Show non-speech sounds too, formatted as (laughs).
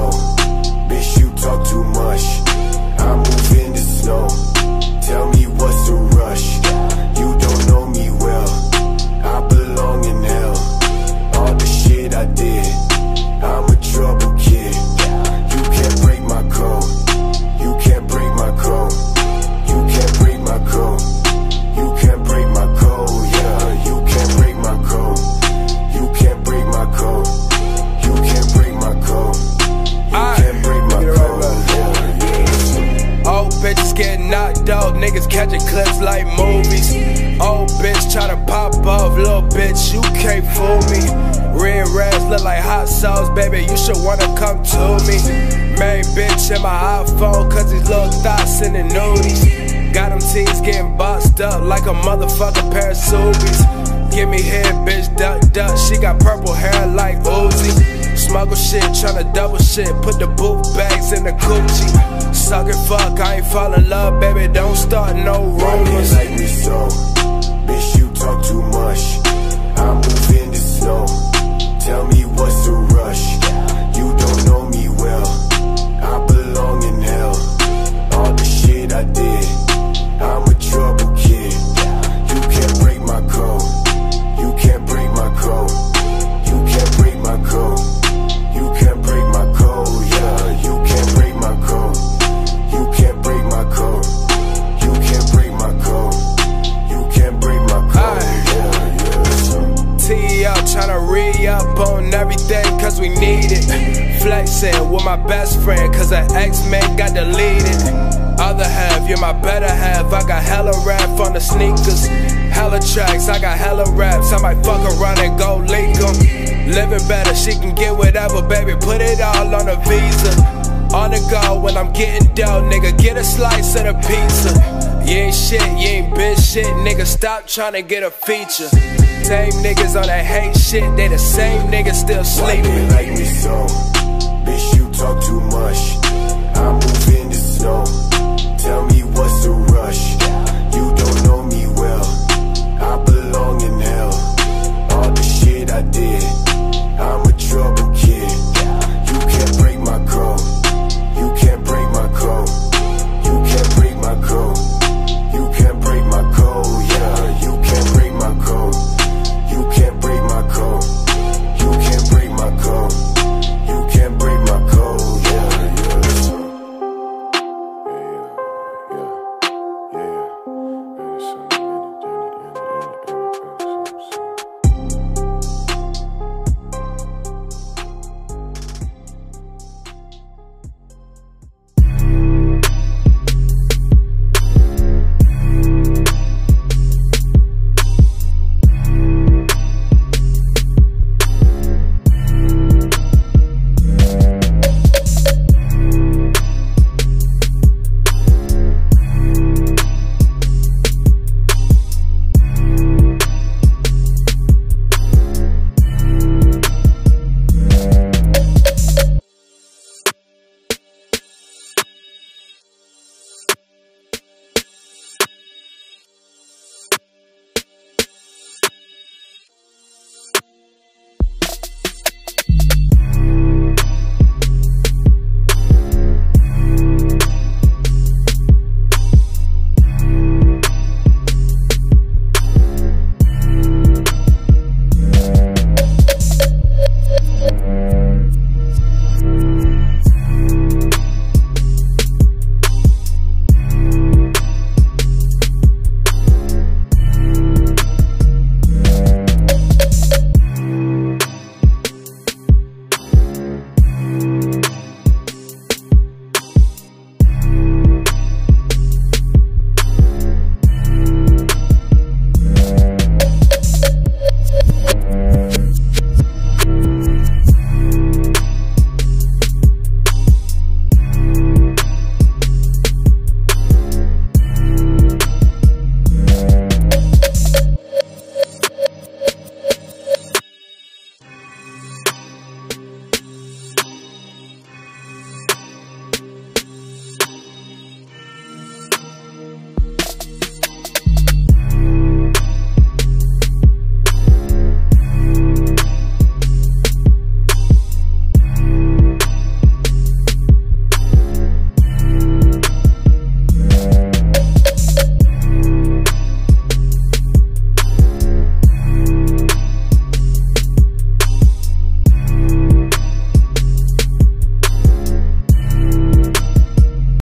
Oh. Just like movies. Old bitch try to pop off, little bitch, you can't fool me. Red rags look like hot sauce, baby, you should wanna come to me. Main bitch in my iPhone, cause these little thoughts in the nudies. Got them teens getting boxed up like a motherfucking pair of Subies. Give me head, bitch, duck, duck. She got purple hair like Uzi. Smuggle shit, tryna double shit. Put the boot bags in the Gucci. Suck it, fuck, I ain't fall in love, baby. Don't start no rumors. On everything, cause we need it. (laughs) Flexing with my best friend, cause her ex man got deleted. Other half, you're my better half. I got hella rap on the sneakers. Hella tracks, I got hella raps. I might fuck around and go leak 'em. Living better, she can get whatever, baby. Put it all on a visa. I'm getting dough, nigga. Get a slice of the pizza. You ain't shit, you ain't bitch shit, nigga. Stop trying to get a feature. Same niggas on that hate shit, they the same niggas still sleeping. Why they like me so? Bitch, you talk too much. I move in the snow.